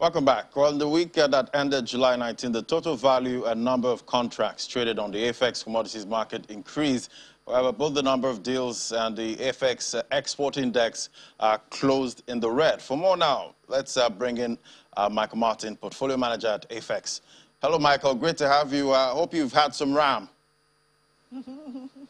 Welcome back. Well, in the week that ended July 19, the total value and number of contracts traded on the AFEX commodities market increased. However, both the number of deals and the AFEX export index are closed in the red. For more now, let's uh, bring in uh, Michael Martin, portfolio manager at AFEX. Hello, Michael. Great to have you. I uh, hope you've had some ram.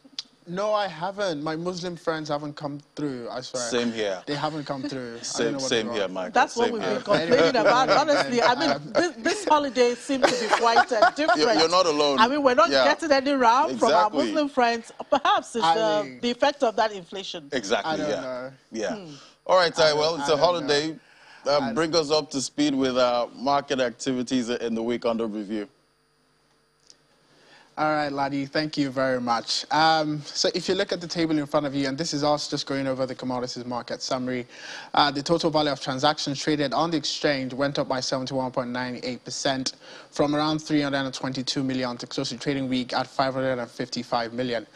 No, I haven't. My Muslim friends haven't come through, I swear. Same here. They haven't come through. same same here, Michael. That's same what we've here. been complaining about. Honestly, I mean, this, this holiday seems to be quite uh, different. You're, you're, not alone. I mean, we're not yeah. getting any round exactly. from our Muslim friends. Perhaps it's uh, the effect of that inflation. Exactly, I don't yeah. know. Yeah. Hmm. All right, well, it's a holiday. Uh, bring us up to speed with uh, market activities in the week under review. All right, Ladi, thank you very much. Um, so if you look at the table in front of you, and this is us just going over the commodities market summary, uh, the total value of transactions traded on the exchange went up by 71.98% from around 322 million to close to trading week at 555 million.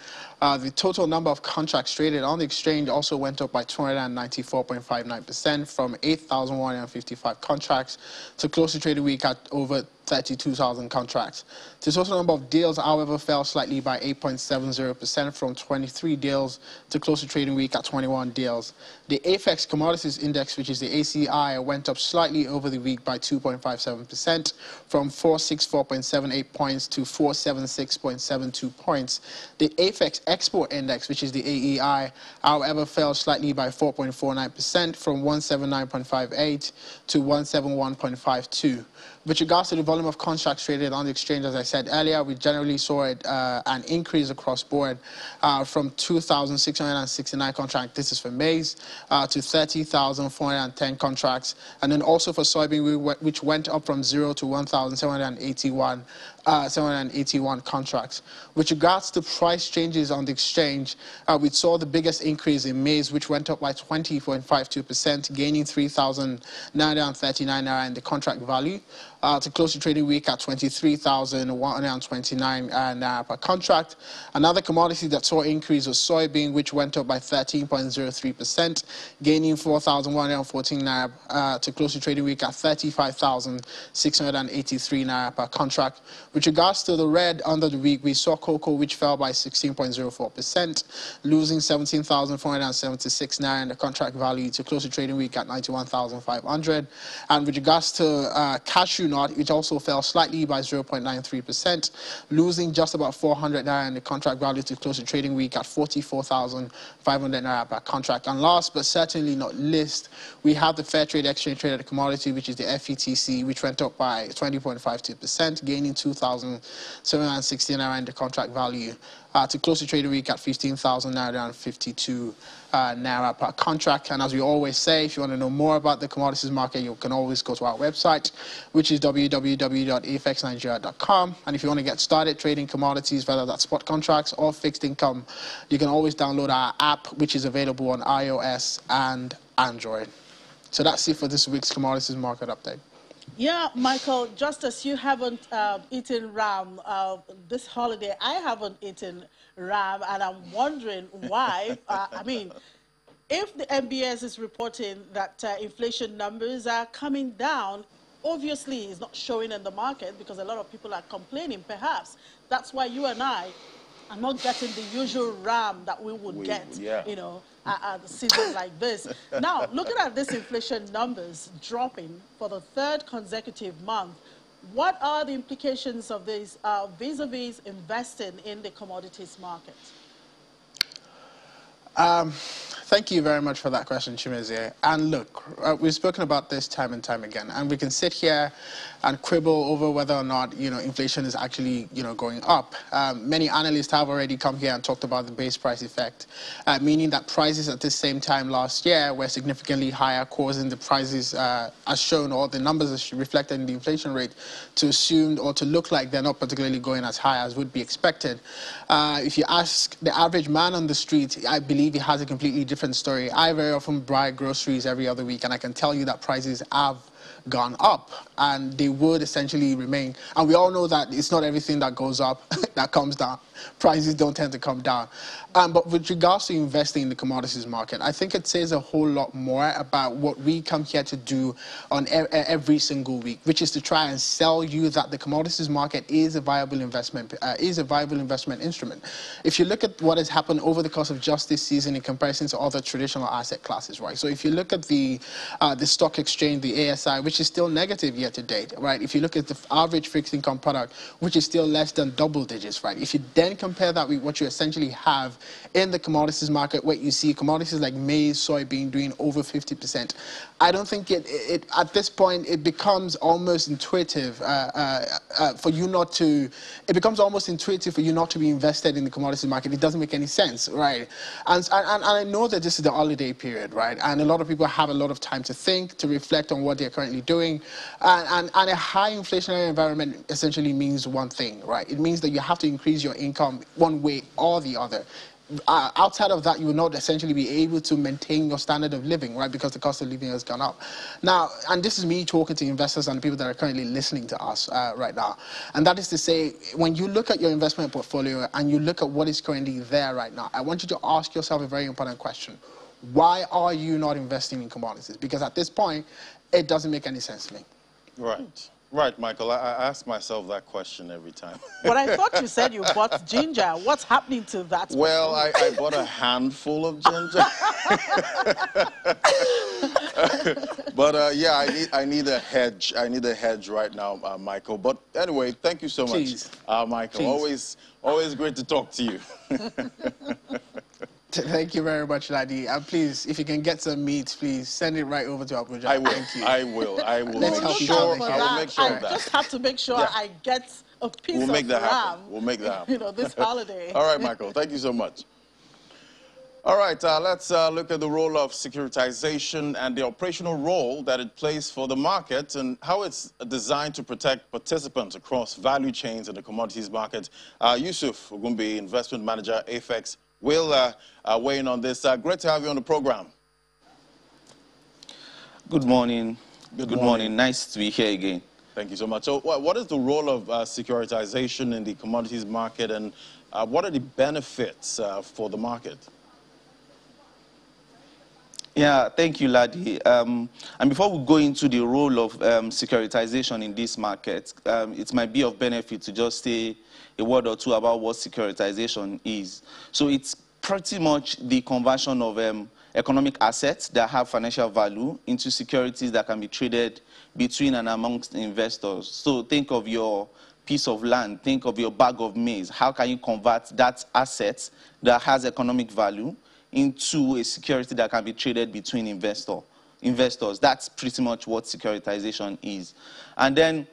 Uh, the total number of contracts traded on the exchange also went up by 294.59% from 8,155 contracts to close to trading week at over 32,000 contracts. The total number of deals, however, fell slightly by 8.70% from 23 deals to close to trading week at 21 deals. The AFEX Commodities Index, which is the ACI, went up slightly over the week by 2.57% from 464.78 points to 476.72 points. The AFEX Export Index, which is the AEI, however, fell slightly by 4.49% from 179.58 to 171.52. With regards to the volume of contracts traded on the exchange, as I said earlier, we generally saw it, uh, an increase across board uh, from 2,669 contracts, this is for maize, uh, to 30,410 contracts. And then also for soybean, which went up from zero to 1,781 uh, 781 contracts. With regards to price changes on the exchange, uh, we saw the biggest increase in maize, which went up by 20.52%, gaining 3,939 naira in the contract value uh, to close the trading week at 23,129 uh, naira per contract. Another commodity that saw increase was soybean, which went up by 13.03%, gaining 4,114 naira uh, to close the trading week at 35,683 naira per contract. With regards to the red under the week, we saw cocoa, which fell by 16.04%, losing 17,476 naira in the contract value to close the trading week at 91,500. And with regards to uh, cashew nut, it also fell slightly by 0.93%, losing just about 400 naira in the contract value to close the trading week at 44,500 naira per contract. And last but certainly not least, we have the fair trade exchange traded commodity, which is the FETC, which went up by 20.52%, gaining 2,760 naira in the contract value uh, to close the trading week at 15,952 uh, naira per contract. And as we always say, if you want to know more about the commodities market, you can always go to our website, which is www.afexnigeria.com. And if you want to get started trading commodities, whether that's spot contracts or fixed income, you can always download our app, which is available on iOS and Android. So that's it for this week's commodities market update. Yeah, Michael, just as you haven't uh, eaten ram uh, this holiday, I haven't eaten ram, and I'm wondering why. uh, I mean, if the NBS is reporting that uh, inflation numbers are coming down, obviously it's not showing in the market because a lot of people are complaining, perhaps. That's why you and I are not getting the usual ram that we would we, get, yeah. you know, at, at a season like this. Now, looking at this inflation numbers dropping for the third consecutive month, what are the implications of this uh, vis-a-vis -vis investing in the commodities market? Um, thank you very much for that question, Chimezie. And look, uh, we've spoken about this time and time again, and we can sit here and quibble over whether or not you know inflation is actually you know going up. Um, many analysts have already come here and talked about the base price effect, uh, meaning that prices at the same time last year were significantly higher, causing the prices uh, as shown or the numbers as reflected in the inflation rate to assume or to look like they're not particularly going as high as would be expected. Uh, if you ask the average man on the street, I believe he has a completely different story. I very often buy groceries every other week, and I can tell you that prices have gone up, and they would essentially remain. And we all know that it's not everything that goes up that comes down. Prices don't tend to come down. Um, but with regards to investing in the commodities market, I think it says a whole lot more about what we come here to do on e every single week, which is to try and sell you that the commodities market is a viable investment uh, is a viable investment instrument. If you look at what has happened over the course of just this season in comparison to other traditional asset classes, right? So if you look at the uh, the stock exchange, the ASI, which is still negative year to date, right? If you look at the average fixed income product, which is still less than double digits, right? If you then compare that with what you essentially have in the commodities market where you see commodities like maize, soybean doing over 50%. I don't think it, it at this point, it becomes almost intuitive uh, uh, uh, for you not to, it becomes almost intuitive for you not to be invested in the commodities market. It doesn't make any sense, right? And, and, and I know that this is the holiday period, right? And a lot of people have a lot of time to think, to reflect on what they're currently doing. And, and, and a high inflationary environment essentially means one thing, right? It means that you have to increase your income one way or the other uh, outside of that, you will not essentially be able to maintain your standard of living, right? Because the cost of living has gone up. Now, and this is me talking to investors and people that are currently listening to us uh, right now. And that is to say, when you look at your investment portfolio and you look at what is currently there right now, I want you to ask yourself a very important question. Why are you not investing in commodities? Because at this point, it doesn't make any sense to me. Right. Right, Michael. I, I, ask myself that question every time. but I thought you said you bought ginger. What's happening to that? Well, I, I, bought a handful of ginger. but uh, yeah, I need I need a hedge. I need a hedge right now, uh, Michael. But anyway, thank you so much, uh, Michael. Always always great to talk to you. Thank you very much, Ladi. And please, if you can get some meat, please send it right over to Abuja. I will. Thank you. I will. I will Let's make sure. I will make sure I just have to make sure yeah. I get a piece we'll make of that ram. Happen. We'll make that happen. You know, this holiday. All right, Michael. Thank you so much. All right, uh, let's uh, look at the role of securitization and the operational role that it plays for the market and how it's designed to protect participants across value chains in the commodities market. Uh, Yusuf Ogumbi, Investment Manager, AFEX will uh, uh, weigh in on this. Uh, great to have you on the program. Good morning. Good, Good morning. morning. Nice to be here again. Thank you so much. So what is the role of uh, securitization in the commodities market and uh, what are the benefits uh, for the market? Yeah, thank you, Ladi. Um, and before we go into the role of um, securitization in this market, um, it might be of benefit to just say a word or two about what securitization is. So it's pretty much the conversion of um, economic assets that have financial value into securities that can be traded between and amongst investors. So think of your piece of land, think of your bag of maize. How can you convert that asset that has economic value into a security that can be traded between investor, investors? That's pretty much what securitization is. And then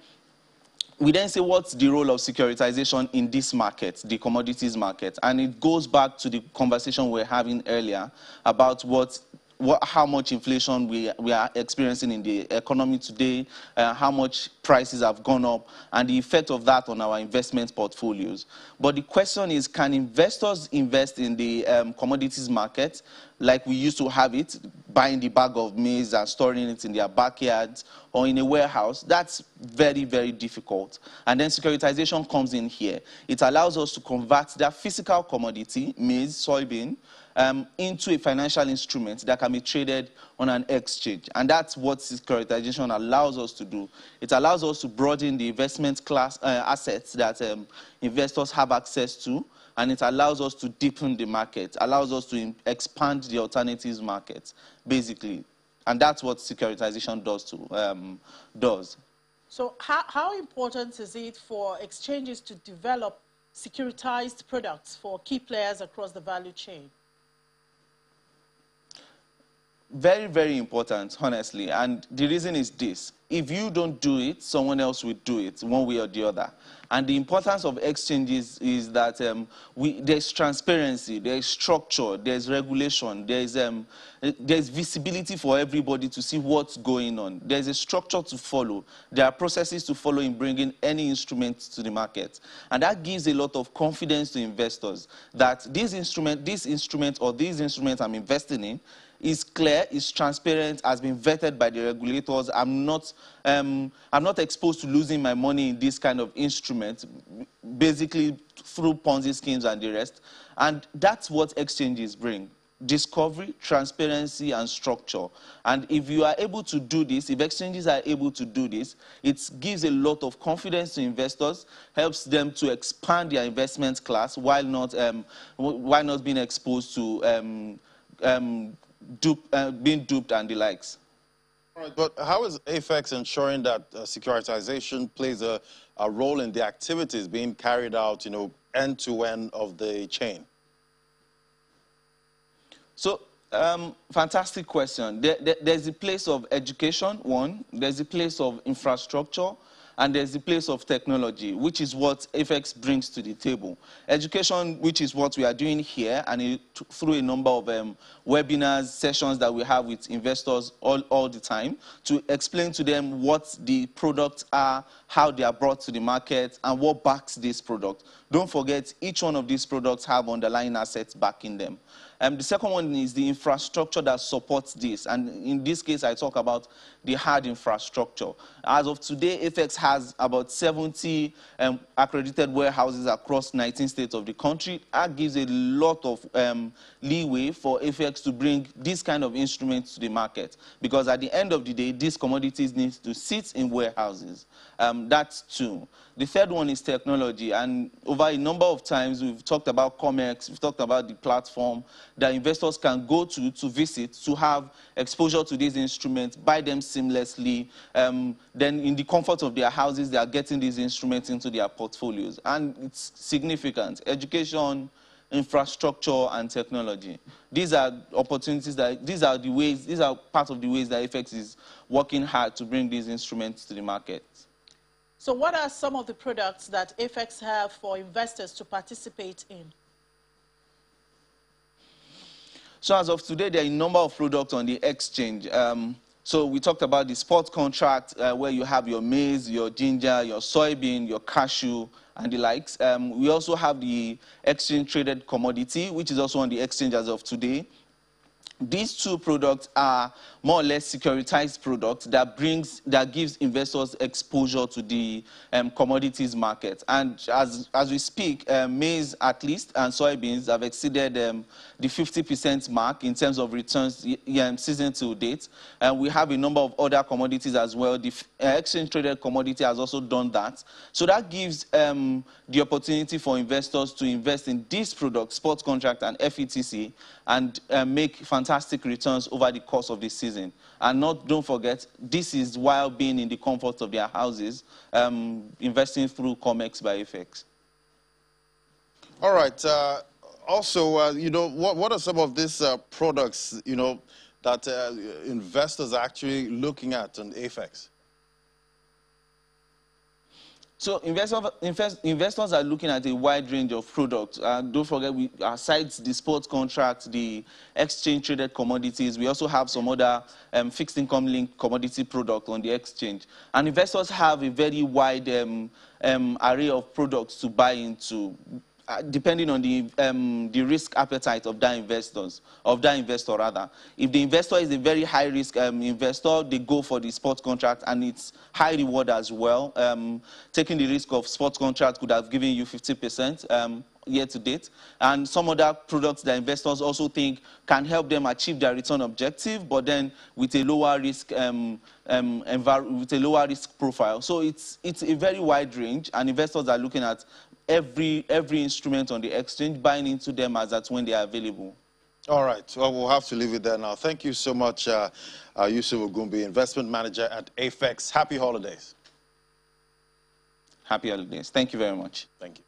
we then say what's the role of securitization in this market, the commodities market, and it goes back to the conversation we were having earlier about what, what how much inflation we, we are experiencing in the economy today, uh, how much prices have gone up, and the effect of that on our investment portfolios. But the question is, can investors invest in the um, commodities market like we used to have it, buying the bag of maize and storing it in their backyards or in a warehouse, that's very, very difficult. And then securitization comes in here. It allows us to convert that physical commodity, maize, soybean, um, into a financial instrument that can be traded on an exchange. And that's what securitization allows us to do. It allows us to broaden the investment class uh, assets that um, investors have access to and it allows us to deepen the market, allows us to expand the alternatives market, basically. And that's what securitization does. To, um, does. So how, how important is it for exchanges to develop securitized products for key players across the value chain? Very, very important, honestly. And the reason is this. If you don't do it, someone else will do it, one way or the other. And the importance of exchanges is that um, we, there's transparency, there's structure, there's regulation, there's, um, there's visibility for everybody to see what's going on. There's a structure to follow. There are processes to follow in bringing any instrument to the market. And that gives a lot of confidence to investors that this instrument, this instrument or these instruments I'm investing in is clear, is transparent, has been vetted by the regulators. I'm not, um, I'm not exposed to losing my money in this kind of instrument, basically through Ponzi schemes and the rest. And that's what exchanges bring discovery, transparency, and structure. And if you are able to do this, if exchanges are able to do this, it gives a lot of confidence to investors, helps them to expand their investment class while not, um, while not being exposed to um, um, dupe, uh, being duped and the likes. Right, but how is AFEX ensuring that uh, securitization plays a, a role in the activities being carried out, you know, end-to-end -end of the chain? So, um, fantastic question. There, there, there's a place of education, one. There's a place of infrastructure and there's the place of technology, which is what AFEX brings to the table. Education, which is what we are doing here, and it, through a number of um, webinars, sessions that we have with investors all, all the time, to explain to them what the products are, how they are brought to the market, and what backs this product. Don't forget, each one of these products have underlying assets backing them. Um, the second one is the infrastructure that supports this. And in this case, I talk about the hard infrastructure. As of today, AFEX has about 70 um, accredited warehouses across 19 states of the country. That gives a lot of um, leeway for AFEX to bring this kind of instruments to the market. Because at the end of the day, these commodities need to sit in warehouses. Um, that's two. The third one is technology. And over a number of times, we've talked about ComX, we've talked about the platform that investors can go to to visit, to have exposure to these instruments, buy them seamlessly. Um, then in the comfort of their houses, they are getting these instruments into their portfolios. And it's significant. Education, infrastructure, and technology. These are opportunities that, these are the ways, these are part of the ways that AFEX is working hard to bring these instruments to the market. So what are some of the products that AFEX have for investors to participate in? So as of today, there are a number of products on the exchange. Um, so we talked about the spot contract uh, where you have your maize, your ginger, your soybean, your cashew, and the likes. Um, we also have the exchange traded commodity, which is also on the exchange as of today these two products are more or less securitized products that brings that gives investors exposure to the um, commodities market. And as as we speak, uh, maize at least and soybeans have exceeded um, the 50% mark in terms of returns um, season to date. And we have a number of other commodities as well. The uh, exchange traded commodity has also done that. So that gives um, the opportunity for investors to invest in these products, spot contract and FETC, and uh, make fantastic returns over the course of the season. And not, don't forget, this is while being in the comfort of their houses, um, investing through ComX by AFEX. All right. Uh, also, uh, you know, what, what are some of these uh, products, you know, that uh, investors are actually looking at on AFEX? So investors, invest, investors are looking at a wide range of products. Uh, don't forget, we, aside the spot contracts, the exchange-traded commodities, we also have some other um, fixed income linked commodity products on the exchange. And investors have a very wide um, um, array of products to buy into. Uh, depending on the um, the risk appetite of that investors of that investor rather. If the investor is a very high risk um, investor, they go for the spot contract and it's high reward as well. Um, taking the risk of spot contract could have given you 50% um, year to date. And some other products that investors also think can help them achieve their return objective, but then with a lower risk um, um, with a lower risk profile. So it's it's a very wide range, and investors are looking at every, every instrument on the exchange, buying into them as at when they are available. All right. Well, we'll have to leave it there now. Thank you so much, uh, uh, Yusuf Ogumbi, Investment Manager at AFEX. Happy holidays. Happy holidays. Thank you very much. Thank you.